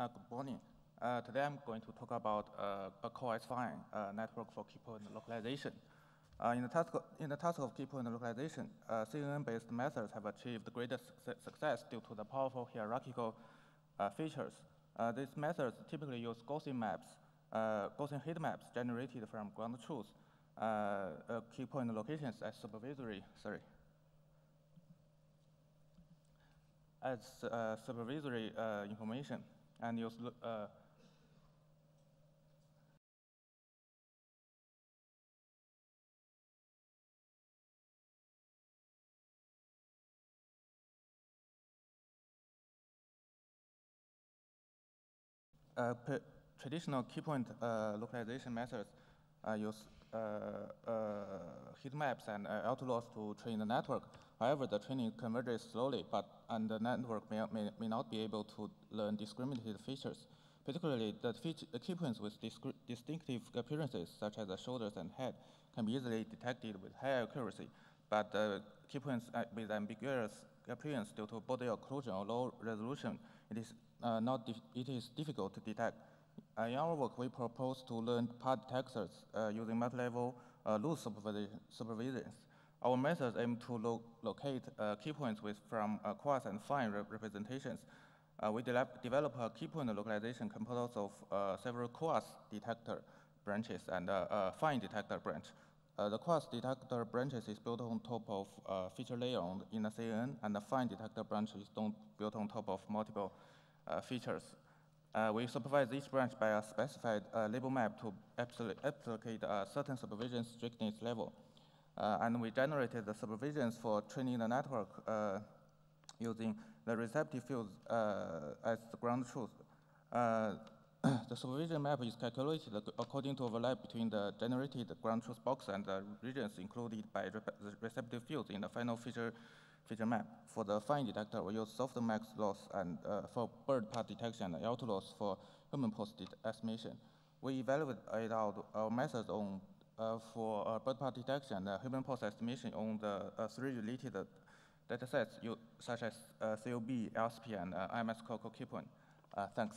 Uh, good morning. Uh, today I'm going to talk about uh, a Coarse-Fine uh, network for key point localization. Uh, in, the task of, in the task of key point localization, uh, CNN-based methods have achieved greater su success due to the powerful hierarchical features. these methods typically use Gaussian maps, Gaussian heat maps generated from ground truth key point locations as supervisory, sorry, as uh, supervisory uh, information and use uh, uh, traditional key point uh, localization methods uh, use uh, heat maps and uh, outlaws to train the network. However, the training converges slowly, but and the network may, may, may not be able to learn discriminated features. Particularly, the, feature, the with distinctive appearances, such as the shoulders and head, can be easily detected with high accuracy, but the key points with ambiguous appearance due to body occlusion or low resolution, it is, uh, not it is difficult to detect. Uh, in our work, we propose to learn part detectors uh, using multi-level uh, loose supervisions. Our methods aim to lo locate uh, key points with from uh, coarse and fine re representations. Uh, we de develop a key point localization composed of uh, several coarse detector branches and a uh, fine detector branch. Uh, the coarse detector branches is built on top of feature layer in the CNN, and the fine detector branch is don't built on top of multiple features. Uh, we supervise each branch by a specified uh, label map to applicate a certain supervision strictness level. Uh, and we generated the supervisions for training the network uh, using the receptive fields uh, as the ground truth. The supervision map is calculated according to overlap between the generated ground truth box and the regions included by the receptive fields in the final feature feature map. For the fine detector, we use softmax loss and uh, for bird part detection and auto loss for human pose estimation. We evaluate out our methods on Uh, for uh, bird part detection uh, human pose estimation on the uh, three related uh, datasets such as CUB, LSP, and IMS COCO key point. thanks.